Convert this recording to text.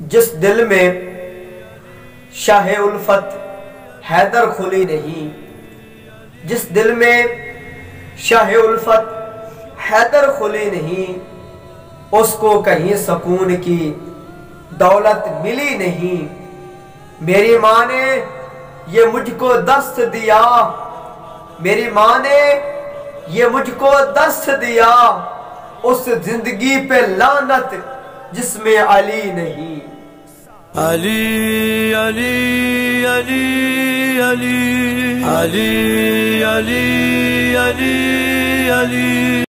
जिस दिल में शाह उल्फत हैदर खुली नहीं, जिस दिल में शाह उल्फत हैदर खुली नहीं, उसको कहीं सुकून की दौलत मिली नहीं। मेरी माँ ने ये मुझको दस्त दिया, मेरी माँ ने ये मुझको दस्त दिया, उस ज़िंदगी पे लानत जिसमें अली नहीं। अली अली अली अली अली अली अली अली।